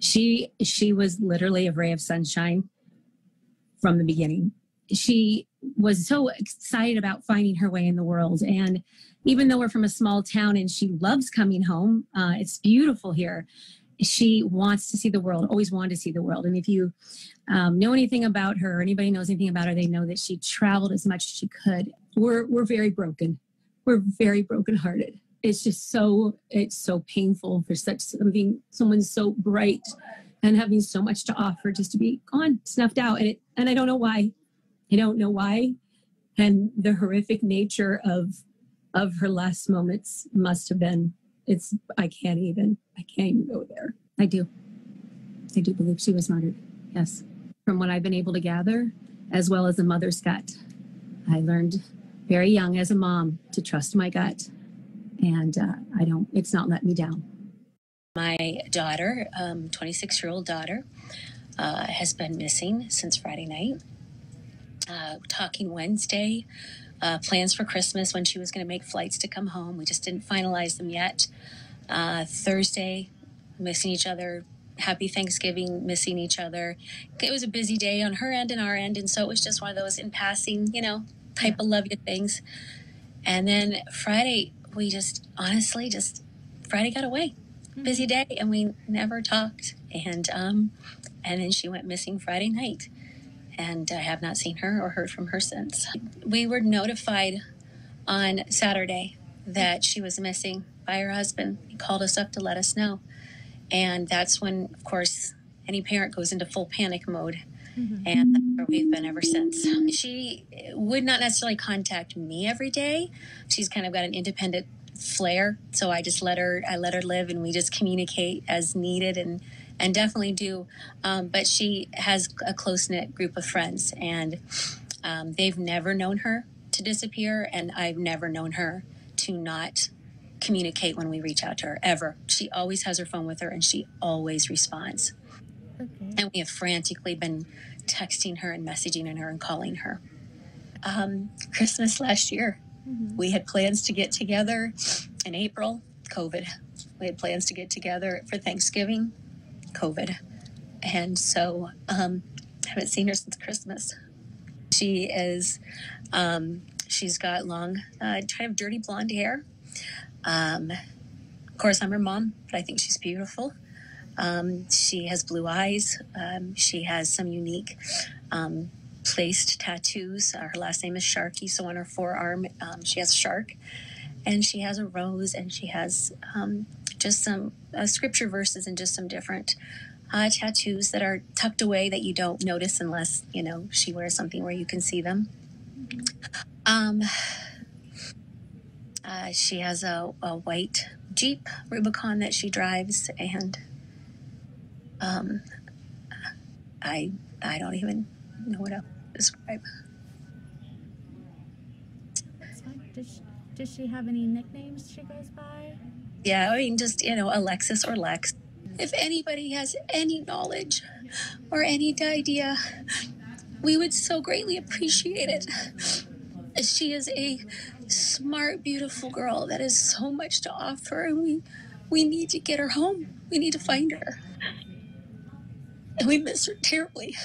She she was literally a ray of sunshine from the beginning. She was so excited about finding her way in the world. And even though we're from a small town and she loves coming home, uh, it's beautiful here. She wants to see the world, always wanted to see the world. And if you um, know anything about her, or anybody knows anything about her, they know that she traveled as much as she could. We're, we're very broken. We're very brokenhearted. It's just so, it's so painful for such something, someone so bright and having so much to offer just to be gone, snuffed out. And it, and I don't know why. I don't know why. And the horrific nature of of her last moments must have been it's I can't even I can't even go there. I do. I do believe she was murdered. Yes. From what I've been able to gather, as well as a mother's gut. I learned very young as a mom to trust my gut. And uh, I don't, it's not let me down. My daughter, 26 um, year old daughter, uh, has been missing since Friday night. Uh, talking Wednesday, uh, plans for Christmas when she was going to make flights to come home. We just didn't finalize them yet. Uh, Thursday, missing each other. Happy Thanksgiving, missing each other. It was a busy day on her end and our end, and so it was just one of those in passing, you know, type yeah. of love you things. And then Friday, we just honestly just Friday got away. Mm-hmm. Busy day, and we never talked. And um, and then she went missing Friday night and I have not seen her or heard from her since. We were notified on Saturday that she was missing by her husband. He called us up to let us know. And that's when, of course, any parent goes into full panic mode. Mm-hmm. And we've been ever since. She would not necessarily contact me every day. She's kind of got an independent flair. So I just let her, I let her live and we just communicate as needed and and definitely do. Um, but she has a close knit group of friends, and um, they've never known her to disappear, and I've never known her to not communicate when we reach out to her ever. She always has her phone with her, and she always responds. Okay. And we have frantically been texting her and messaging her and calling her. Um, Christmas last year, mm-hmm. we had plans to get together in April. COVID. We had plans to get together for Thanksgiving. COVID. And so um, I haven't seen her since Christmas. She is, um, she's got long, uh, kind of dirty blonde hair. Um, of course, I'm her mom, but I think she's beautiful. Um, she has blue eyes. Um, she has some unique um, placed tattoos. Uh, her last name is Sharkey, so on her forearm, um, she has a shark. And she has a rose, and she has um, just some uh, scripture verses and just some different uh, tattoos that are tucked away that you don't notice unless you know she wears something where you can see them. Um, uh, she has a, a, white Jeep Rubicon that she drives, and um, I I don't even know what else to describe. Does she, does she have any nicknames she goes by? Yeah, I mean, just, you know, Alexis or Lex. If anybody has any knowledge or any idea, we would so greatly appreciate it. She is a smart, beautiful girl that has so much to offer, and we, we need to get her home. We need to find her. And we miss her terribly.